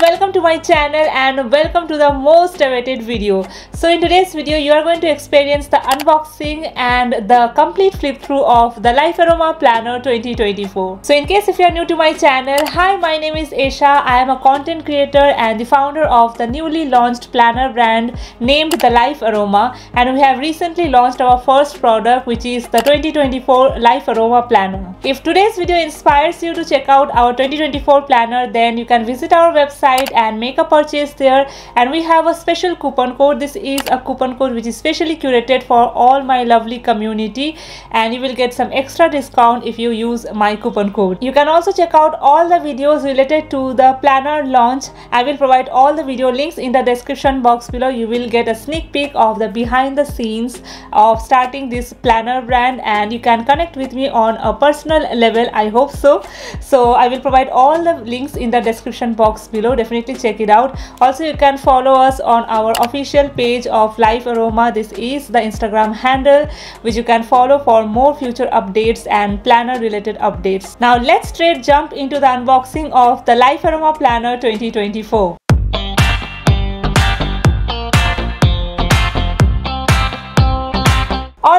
welcome to my channel and welcome to the most awaited video. So in today's video you are going to experience the unboxing and the complete flip through of the Life Aroma Planner 2024. So in case if you are new to my channel, hi my name is Esha. I am a content creator and the founder of the newly launched planner brand named the Life Aroma and we have recently launched our first product which is the 2024 Life Aroma Planner. If today's video inspires you to check out our 2024 planner then you can visit our website website and make a purchase there. And we have a special coupon code. This is a coupon code which is specially curated for all my lovely community. And you will get some extra discount if you use my coupon code. You can also check out all the videos related to the planner launch. I will provide all the video links in the description box below. You will get a sneak peek of the behind the scenes of starting this planner brand. And you can connect with me on a personal level i hope so. So i will provide all the links in the description box below below definitely check it out. Also you can follow us on our official page of life aroma. This is the instagram handle which you can follow for more future updates and planner related updates. Now let's straight jump into the unboxing of the life aroma planner 2024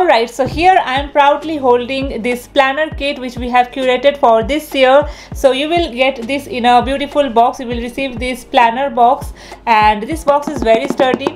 Alright, so here I am proudly holding this planner kit which we have curated for this year. So you will get this in a beautiful box. You will receive this planner box and this box is very sturdy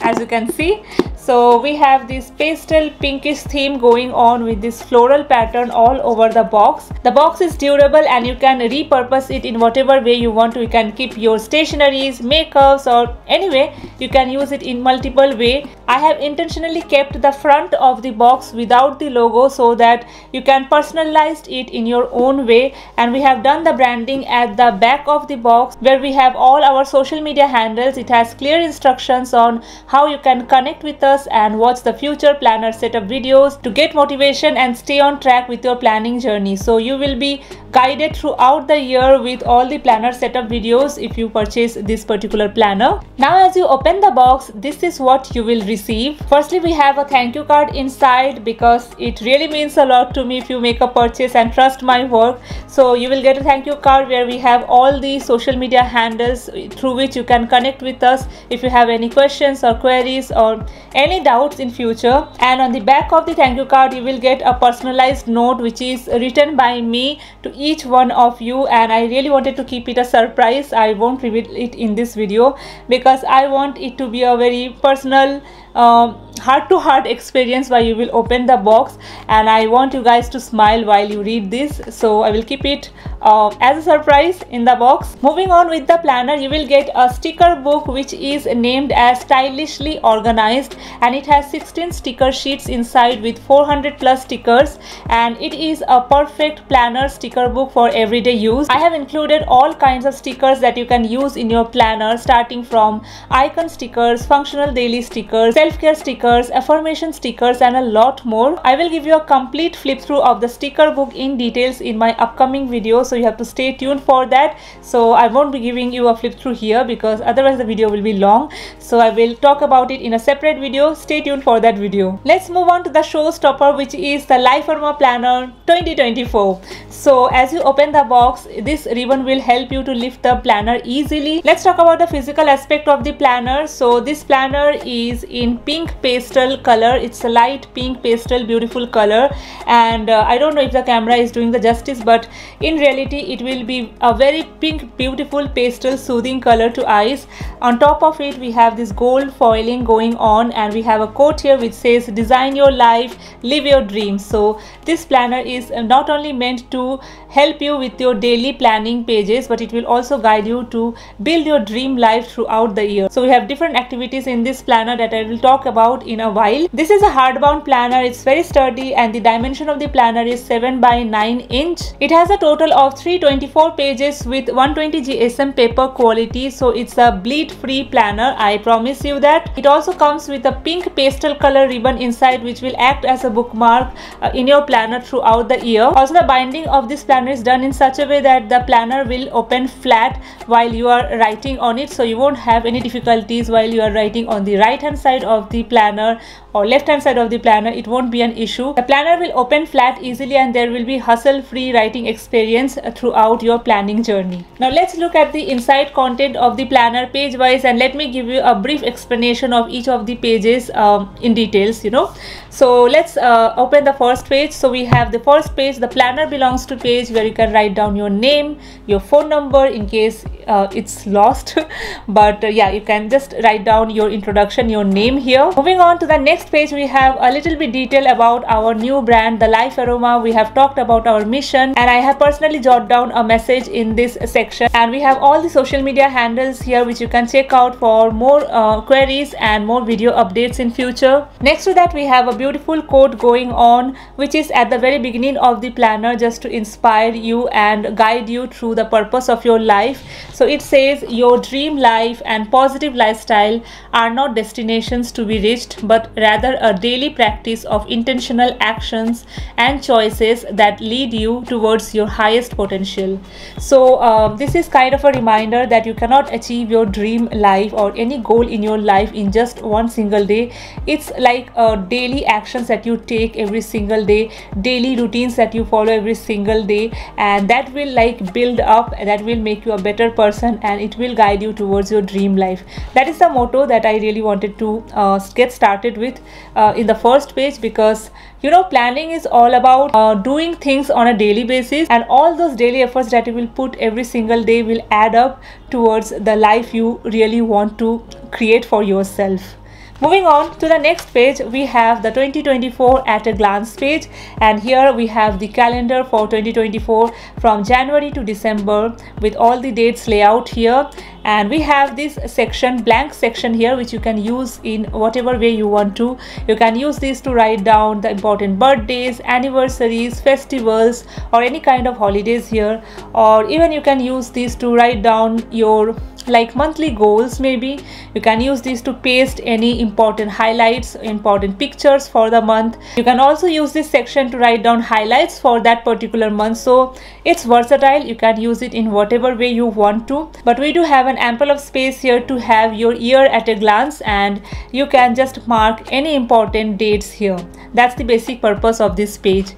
as you can see so we have this pastel pinkish theme going on with this floral pattern all over the box. The box is durable and you can repurpose it in whatever way you want you can keep your stationaries makeups or anyway you can use it in multiple way. I have intentionally kept the front of the box without the logo so that you can personalize it in your own way. And we have done the branding at the back of the box where we have all our social media handles. It has clear instructions on how you can connect with us and watch the future planner setup videos to get motivation and stay on track with your planning journey. So you will be guided throughout the year with all the planner setup videos if you purchase this particular planner. Now as you open the box, this is what you will receive. Firstly, we have a thank you card inside because it really means a lot to me if you make a purchase and trust my work. So you will get a thank you card where we have all the social media handles through which you can connect with us if you have any questions or queries or any doubts in future. And on the back of the thank you card, you will get a personalized note which is written by me to each one of you and I really wanted to keep it a surprise I won't reveal it in this video because I want it to be a very personal um, heart to heart experience while you will open the box and I want you guys to smile while you read this so I will keep it uh, as a surprise in the box. Moving on with the planner you will get a sticker book which is named as stylishly organized and it has 16 sticker sheets inside with 400 plus stickers and it is a perfect planner sticker book for everyday use. I have included all kinds of stickers that you can use in your planner starting from icon stickers, functional daily stickers, self-care stickers stickers, affirmation stickers and a lot more. I will give you a complete flip through of the sticker book in details in my upcoming video so you have to stay tuned for that. So I won't be giving you a flip through here because otherwise the video will be long. So I will talk about it in a separate video. Stay tuned for that video. Let's move on to the showstopper which is the Life Aroma Planner 2024. So as you open the box, this ribbon will help you to lift the planner easily. Let's talk about the physical aspect of the planner. So this planner is in pink paste pastel color. It's a light pink pastel beautiful color. And uh, I don't know if the camera is doing the justice but in reality it will be a very pink beautiful pastel soothing color to eyes on top of it we have this gold foiling going on and we have a quote here which says design your life live your dreams so this planner is uh, not only meant to help you with your daily planning pages but it will also guide you to build your dream life throughout the year so we have different activities in this planner that I will talk about in a while. This is a hardbound planner. It's very sturdy and the dimension of the planner is 7 by 9 inch. It has a total of 324 pages with 120 GSM paper quality. So it's a bleed free planner. I promise you that. It also comes with a pink pastel color ribbon inside which will act as a bookmark uh, in your planner throughout the year. Also the binding of this planner is done in such a way that the planner will open flat while you are writing on it. So you won't have any difficulties while you are writing on the right hand side of the planner or left hand side of the planner it won't be an issue the planner will open flat easily and there will be hustle free writing experience throughout your planning journey now let's look at the inside content of the planner page wise and let me give you a brief explanation of each of the pages um, in details you know so let's uh, open the first page. So we have the first page. The planner belongs to page where you can write down your name your phone number in case uh, it's lost. But uh, yeah you can just write down your introduction your name here. Moving on to the next page we have a little bit detail about our new brand the life aroma. We have talked about our mission and i have personally jotted down a message in this section. And we have all the social media handles here which you can check out for more uh, queries and more video updates in future. Next to that we have a beautiful quote going on which is at the very beginning of the planner just to inspire you and guide you through the purpose of your life. So it says your dream life and positive lifestyle are not destinations to be reached but rather a daily practice of intentional actions and choices that lead you towards your highest potential. So um, this is kind of a reminder that you cannot achieve your dream life or any goal in your life in just one single day. It's like a daily actions that you take every single day daily routines that you follow every single day and that will like build up that will make you a better person and it will guide you towards your dream life. That is the motto that i really wanted to uh, get started with uh, in the first page because you know planning is all about uh, doing things on a daily basis and all those daily efforts that you will put every single day will add up towards the life you really want to create for yourself Moving on to the next page, we have the 2024 at a glance page. And here we have the calendar for 2024 from January to December with all the dates layout here. And we have this section blank section here which you can use in whatever way you want to. You can use this to write down the important birthdays anniversaries festivals or any kind of holidays here. Or even you can use this to write down your like monthly goals maybe. You can use these to paste any important highlights important pictures for the month. You can also use this section to write down highlights for that particular month. So it's versatile. You can use it in whatever way you want to. But we do have an ample of space here to have your year at a glance and you can just mark any important dates here. That's the basic purpose of this page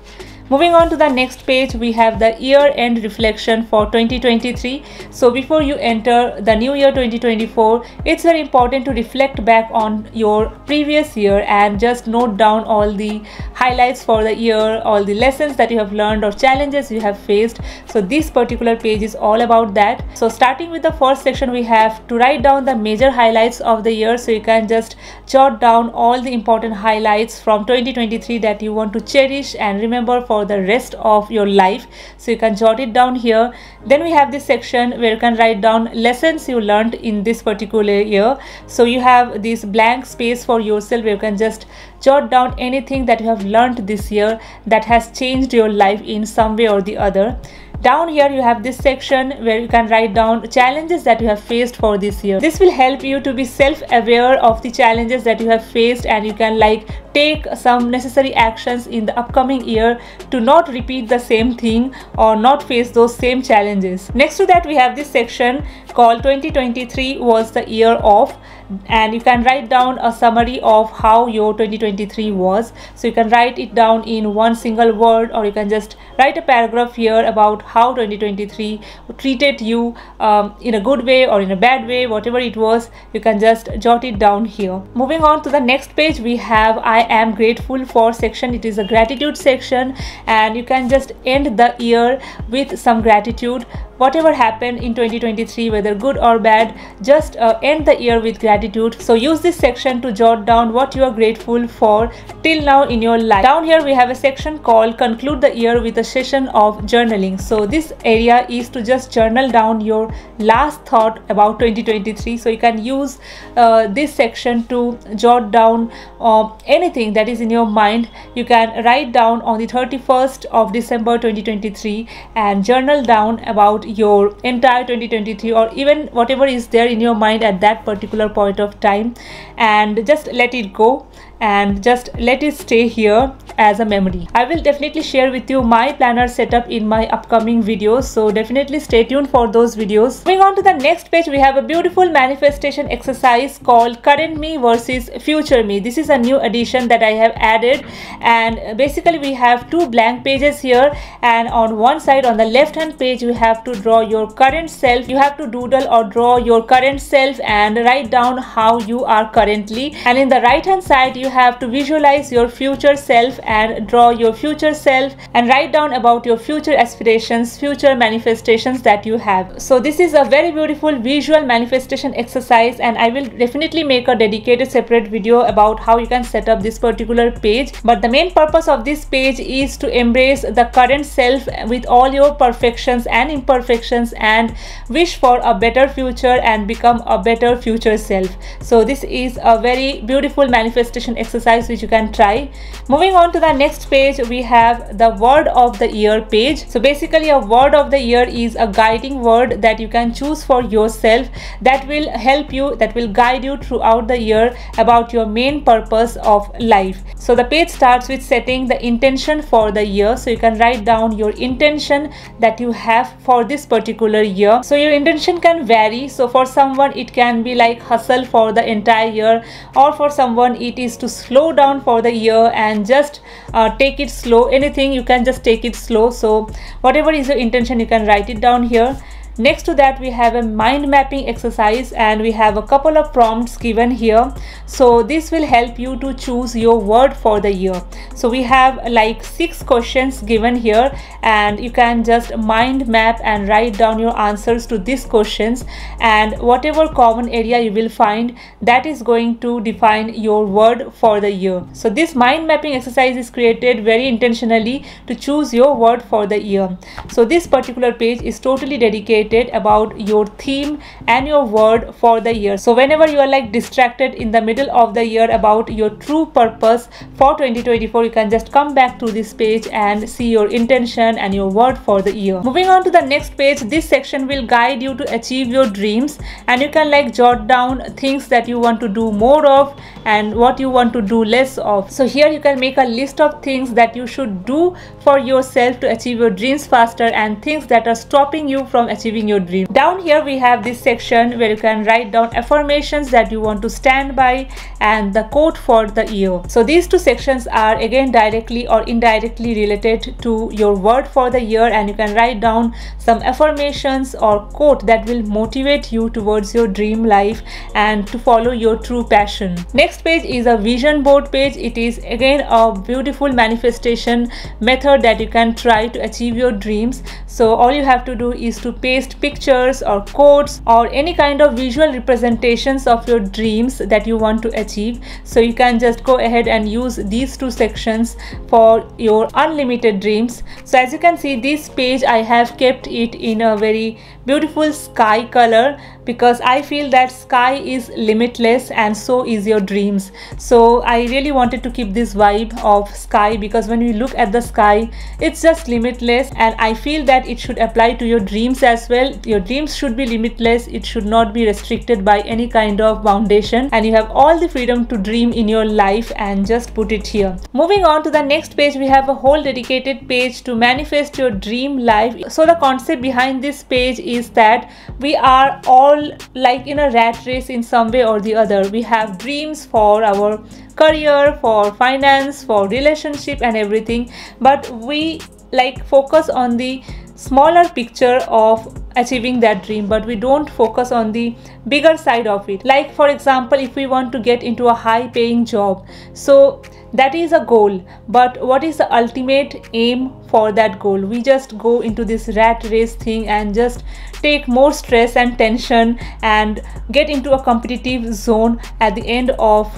Moving on to the next page, we have the year end reflection for 2023. So before you enter the new year 2024, it's very important to reflect back on your previous year and just note down all the highlights for the year, all the lessons that you have learned or challenges you have faced. So this particular page is all about that. So starting with the first section, we have to write down the major highlights of the year. So you can just jot down all the important highlights from 2023 that you want to cherish and remember for for the rest of your life. So you can jot it down here. Then we have this section where you can write down lessons you learned in this particular year. So you have this blank space for yourself where you can just jot down anything that you have learned this year that has changed your life in some way or the other down here you have this section where you can write down challenges that you have faced for this year. This will help you to be self-aware of the challenges that you have faced and you can like take some necessary actions in the upcoming year to not repeat the same thing or not face those same challenges. Next to that we have this section called 2023 was the year of and you can write down a summary of how your 2023 was. So you can write it down in one single word or you can just write a paragraph here about how 2023 treated you um, in a good way or in a bad way whatever it was. You can just jot it down here. Moving on to the next page we have i am grateful for section. It is a gratitude section and you can just end the year with some gratitude whatever happened in 2023 whether good or bad just uh, end the year with gratitude. So use this section to jot down what you are grateful for till now in your life. Down here we have a section called conclude the year with a session of journaling. So this area is to just journal down your last thought about 2023 so you can use uh, this section to jot down uh, anything that is in your mind. You can write down on the 31st of december 2023 and journal down about your entire 2023 or even whatever is there in your mind at that particular point of time and just let it go and just let it stay here as a memory. I will definitely share with you my planner setup in my upcoming videos so definitely stay tuned for those videos. Moving on to the next page we have a beautiful manifestation exercise called current me versus future me. This is a new addition that i have added and basically we have two blank pages here and on one side on the left hand page you have to draw your current self. You have to doodle or draw your current self and write down how you are currently. And in the right hand side you have to visualize your future self and draw your future self and write down about your future aspirations future manifestations that you have. So this is a very beautiful visual manifestation exercise and i will definitely make a dedicated separate video about how you can set up this particular page. But the main purpose of this page is to embrace the current self with all your perfections and imperfections and wish for a better future and become a better future self. So this is a very beautiful manifestation exercise which you can try. Moving on to the next page we have the word of the year page. So basically a word of the year is a guiding word that you can choose for yourself that will help you that will guide you throughout the year about your main purpose of life. So the page starts with setting the intention for the year. So you can write down your intention that you have for this particular year. So your intention can vary. So for someone it can be like hustle for the entire year or for someone it is to slow down for the year and just uh, take it slow. Anything you can just take it slow. So whatever is your intention you can write it down here Next to that we have a mind mapping exercise and we have a couple of prompts given here. So this will help you to choose your word for the year. So we have like six questions given here and you can just mind map and write down your answers to these questions and whatever common area you will find that is going to define your word for the year. So this mind mapping exercise is created very intentionally to choose your word for the year. So this particular page is totally dedicated about your theme and your word for the year. So whenever you are like distracted in the middle of the year about your true purpose for 2024 you can just come back to this page and see your intention and your word for the year. Moving on to the next page this section will guide you to achieve your dreams and you can like jot down things that you want to do more of and what you want to do less of. So here you can make a list of things that you should do for yourself to achieve your dreams faster and things that are stopping you from achieving your dream. Down here we have this section where you can write down affirmations that you want to stand by and the quote for the year. So these two sections are again directly or indirectly related to your word for the year and you can write down some affirmations or quote that will motivate you towards your dream life and to follow your true passion. Next page is a vision board page. It is again a beautiful manifestation method that you can try to achieve your dreams. So all you have to do is to paste pictures or quotes or any kind of visual representations of your dreams that you want to achieve. So you can just go ahead and use these two sections for your unlimited dreams. So as you can see this page i have kept it in a very beautiful sky color because I feel that sky is limitless and so is your dreams. So I really wanted to keep this vibe of sky because when you look at the sky, it's just limitless and I feel that it should apply to your dreams as well. Your dreams should be limitless. It should not be restricted by any kind of foundation and you have all the freedom to dream in your life and just put it here. Moving on to the next page, we have a whole dedicated page to manifest your dream life. So the concept behind this page is that we are all all like in a rat race in some way or the other. We have dreams for our career for finance for relationship and everything but we like focus on the smaller picture of achieving that dream but we don't focus on the bigger side of it. Like for example if we want to get into a high paying job so that is a goal but what is the ultimate aim for that goal? We just go into this rat race thing and just take more stress and tension and get into a competitive zone at the end of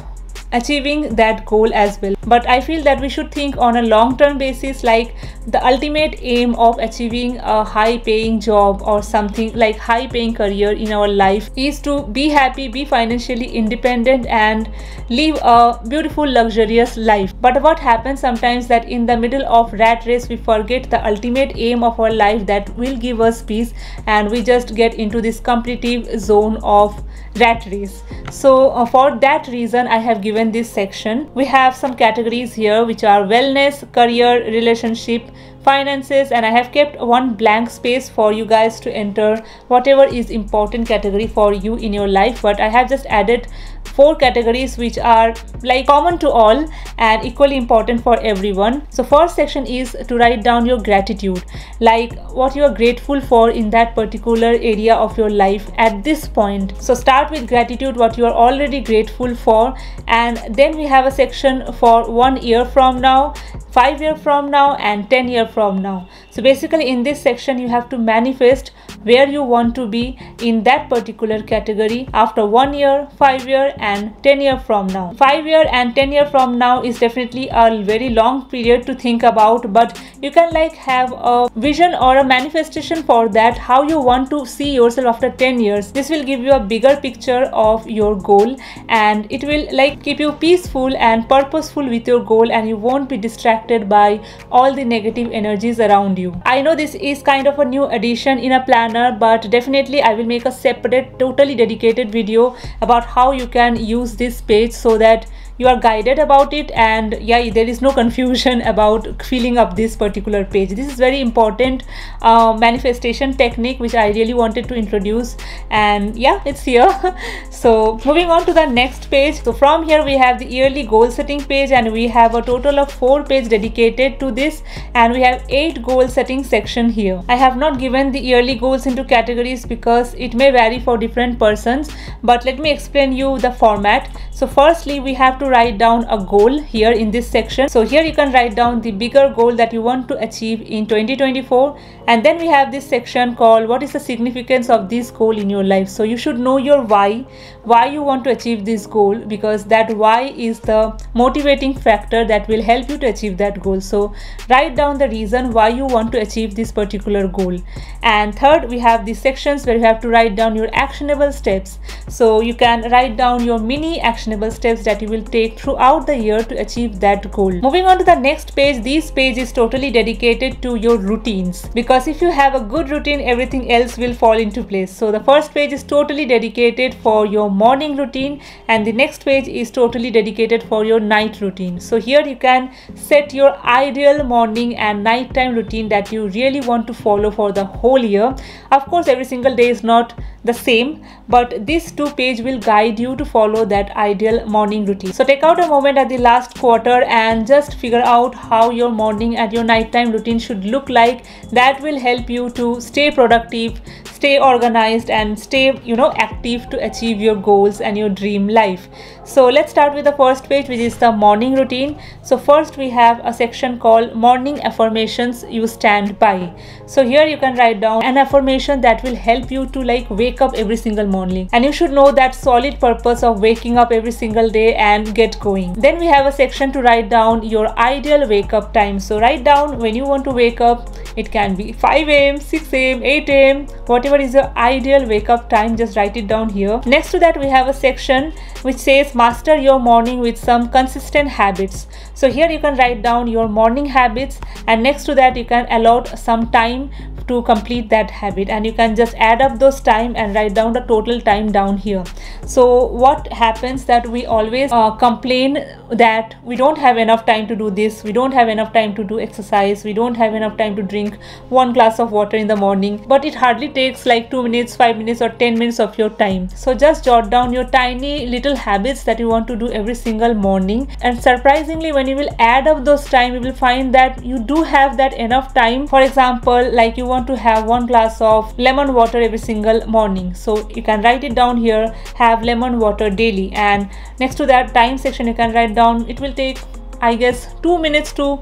achieving that goal as well. But i feel that we should think on a long term basis like the ultimate aim of achieving a high paying job or something like high paying career in our life is to be happy be financially independent and live a beautiful luxurious life. But what happens sometimes that in the middle of rat race we forget the ultimate aim of our life that will give us peace and we just get into this competitive zone of rat race. So uh, for that reason i have given this section. We have some categories categories here which are wellness career relationship finances and I have kept one blank space for you guys to enter whatever is important category for you in your life. But I have just added four categories which are like common to all and equally important for everyone. So first section is to write down your gratitude like what you are grateful for in that particular area of your life at this point. So start with gratitude what you are already grateful for and then we have a section for one year from now 5 year from now and 10 year from now. So basically in this section you have to manifest where you want to be in that particular category after 1 year 5 year and 10 year from now. 5 year and 10 year from now is definitely a very long period to think about but you can like have a vision or a manifestation for that how you want to see yourself after 10 years. This will give you a bigger picture of your goal and it will like keep you peaceful and purposeful with your goal and you won't be distracted by all the negative energies around you. I know this is kind of a new addition in a planner but definitely i will make a separate totally dedicated video about how you can can use this page so that you are guided about it and yeah there is no confusion about filling up this particular page. This is very important uh, manifestation technique which I really wanted to introduce and yeah it's here. So moving on to the next page. So from here we have the yearly goal setting page and we have a total of four pages dedicated to this and we have eight goal setting section here. I have not given the yearly goals into categories because it may vary for different persons but let me explain you the format. So firstly we have to write down a goal here in this section. So here you can write down the bigger goal that you want to achieve in 2024 and then we have this section called what is the significance of this goal in your life? So you should know your why why you want to achieve this goal because that why is the motivating factor that will help you to achieve that goal. So write down the reason why you want to achieve this particular goal. And third we have the sections where you have to write down your actionable steps. So you can write down your mini actionable steps that you will take throughout the year to achieve that goal. Moving on to the next page, this page is totally dedicated to your routines because if you have a good routine, everything else will fall into place. So the first page is totally dedicated for your morning routine and the next page is totally dedicated for your night routine. So here you can set your ideal morning and nighttime routine that you really want to follow for the whole year. Of course, every single day is not the same but this two page will guide you to follow that ideal morning routine. So take out a moment at the last quarter and just figure out how your morning and your nighttime routine should look like. That will help you to stay productive stay organized and stay you know active to achieve your goals and your dream life so let's start with the first page which is the morning routine. So first we have a section called morning affirmations you stand by. So here you can write down an affirmation that will help you to like wake up every single morning. And you should know that solid purpose of waking up every single day and get going. Then we have a section to write down your ideal wake up time. So write down when you want to wake up. It can be 5 a.m 6 a.m 8 a.m whatever is your ideal wake up time just write it down here. Next to that we have a section which says master your morning with some consistent habits. So here you can write down your morning habits and next to that you can allot some time to complete that habit. And you can just add up those time and write down the total time down here. So what happens that we always uh, complain that we don't have enough time to do this we don't have enough time to do exercise we don't have enough time to drink one glass of water in the morning but it hardly takes like 2 minutes 5 minutes or 10 minutes of your time. So just jot down your tiny little habits that you want to do every single morning. And surprisingly when you will add up those time you will find that you do have that enough time. For example like you want to have one glass of lemon water every single morning. So you can write it down here have lemon water daily. And next to that time section you can write down it will take I guess two minutes to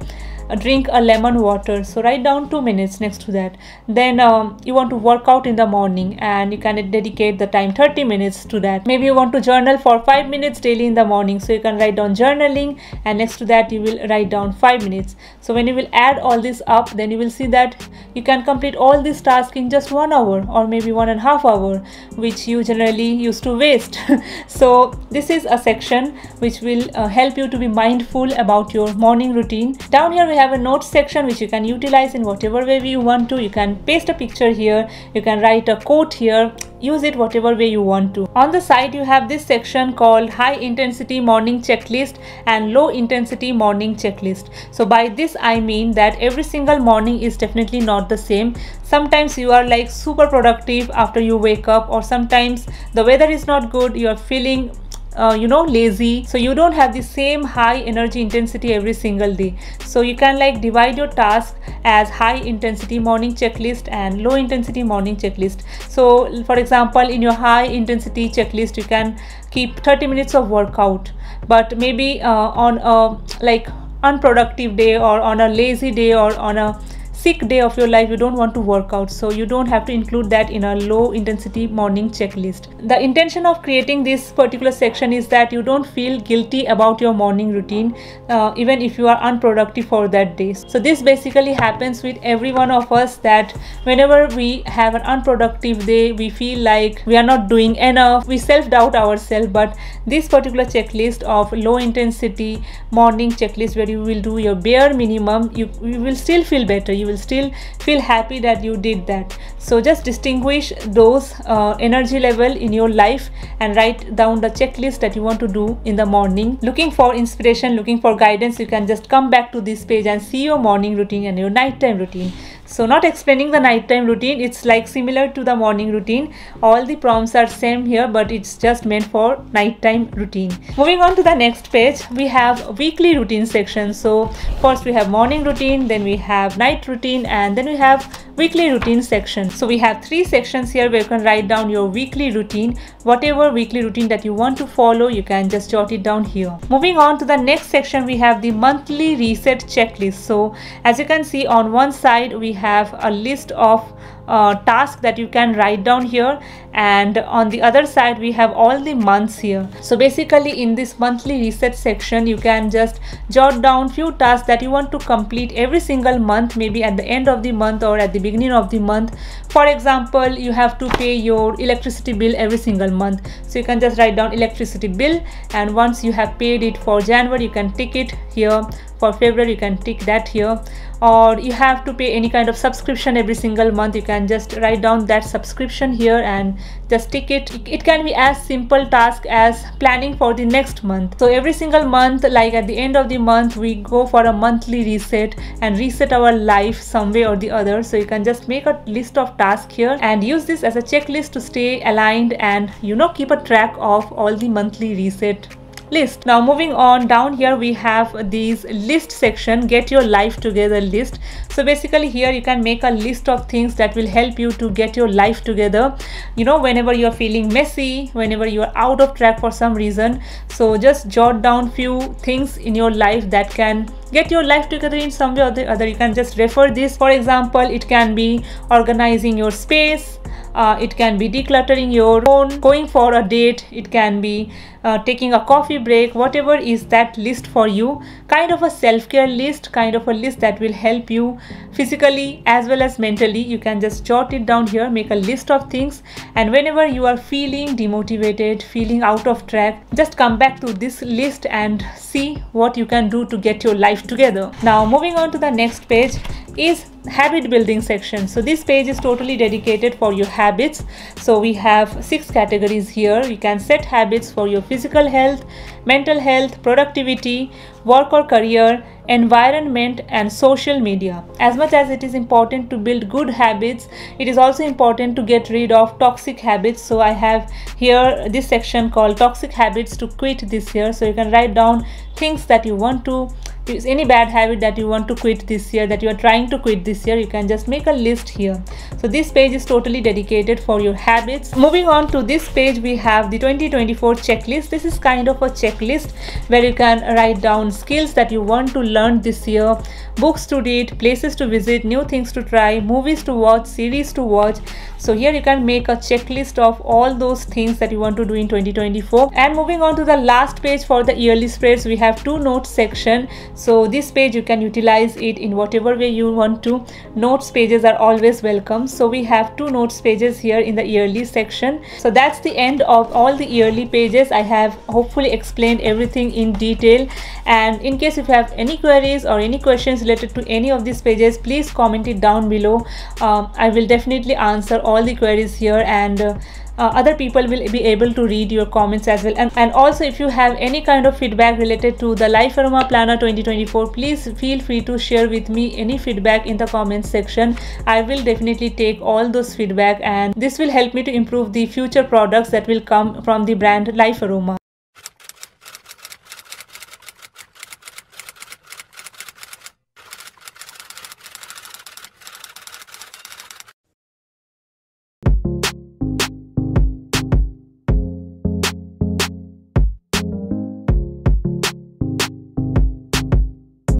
drink a lemon water. So write down two minutes next to that. Then um, you want to work out in the morning and you can dedicate the time 30 minutes to that. Maybe you want to journal for five minutes daily in the morning. So you can write down journaling and next to that you will write down five minutes. So when you will add all this up then you will see that you can complete all these tasks in just one hour or maybe one and a half hour which you generally used to waste. So this is a section which will uh, help you to be mindful about your morning routine. Down here we have a notes section which you can utilize in whatever way you want to. You can paste a picture here. You can write a quote here. Use it whatever way you want to. On the side you have this section called high intensity morning checklist and low intensity morning checklist. So by this i mean that every single morning is definitely not the same. Sometimes you are like super productive after you wake up or sometimes the weather is not good you are feeling uh, you know lazy. So you don't have the same high energy intensity every single day. So you can like divide your task as high intensity morning checklist and low intensity morning checklist. So for example in your high intensity checklist you can keep 30 minutes of workout. But maybe uh, on a like unproductive day or on a lazy day or on a sick day of your life you don't want to work out. So you don't have to include that in a low intensity morning checklist. The intention of creating this particular section is that you don't feel guilty about your morning routine uh, even if you are unproductive for that day. So this basically happens with every one of us that whenever we have an unproductive day we feel like we are not doing enough. We self-doubt ourselves but this particular checklist of low intensity morning checklist where you will do your bare minimum you, you will still feel better. You will still feel happy that you did that. So just distinguish those uh, energy level in your life and write down the checklist that you want to do in the morning. Looking for inspiration looking for guidance you can just come back to this page and see your morning routine and your nighttime routine so not explaining the nighttime routine it's like similar to the morning routine. All the prompts are same here but it's just meant for nighttime routine. Moving on to the next page we have weekly routine section. So first we have morning routine then we have night routine and then we have weekly routine section. So we have three sections here where you can write down your weekly routine. Whatever weekly routine that you want to follow you can just jot it down here. Moving on to the next section we have the monthly reset checklist. So as you can see on one side we have a list of uh, task that you can write down here. And on the other side we have all the months here. So basically in this monthly reset section you can just jot down few tasks that you want to complete every single month maybe at the end of the month or at the beginning of the month. For example you have to pay your electricity bill every single month. So you can just write down electricity bill and once you have paid it for january you can tick it here for February you can tick that here. Or you have to pay any kind of subscription every single month. You can just write down that subscription here and just tick it. It can be as simple task as planning for the next month. So every single month like at the end of the month we go for a monthly reset and reset our life some way or the other. So you can just make a list of tasks here and use this as a checklist to stay aligned and you know keep a track of all the monthly reset list. Now moving on down here we have these list section get your life together list. So basically here you can make a list of things that will help you to get your life together. You know whenever you're feeling messy whenever you're out of track for some reason so just jot down few things in your life that can get your life together in some way or the other. You can just refer this. For example it can be organizing your space uh, it can be decluttering your phone. Going for a date it can be uh, taking a coffee break whatever is that list for you kind of a self-care list kind of a list that will help you physically as well as mentally. You can just jot it down here make a list of things and whenever you are feeling demotivated feeling out of track just come back to this list and see what you can do to get your life together. Now moving on to the next page is habit building section. So this page is totally dedicated for your habits. So we have six categories here. You can set habits for your physical health mental health productivity work or career environment and social media. As much as it is important to build good habits it is also important to get rid of toxic habits. So i have here this section called toxic habits to quit this year. So you can write down things that you want to is any bad habit that you want to quit this year that you are trying to quit this year you can just make a list here. So this page is totally dedicated for your habits. Moving on to this page we have the 2024 checklist. This is kind of a checklist where you can write down skills that you want to learn this year books to read places to visit new things to try movies to watch series to watch so here you can make a checklist of all those things that you want to do in 2024 and moving on to the last page for the yearly spreads we have two notes section. So this page you can utilize it in whatever way you want to. Notes pages are always welcome. So we have two notes pages here in the yearly section. So that's the end of all the yearly pages. I have hopefully explained everything in detail and in case if you have any queries or any questions related to any of these pages please comment it down below. Um, i will definitely answer all the queries here and uh, uh, other people will be able to read your comments as well. And, and also if you have any kind of feedback related to the life aroma planner 2024 please feel free to share with me any feedback in the comments section. I will definitely take all those feedback and this will help me to improve the future products that will come from the brand life aroma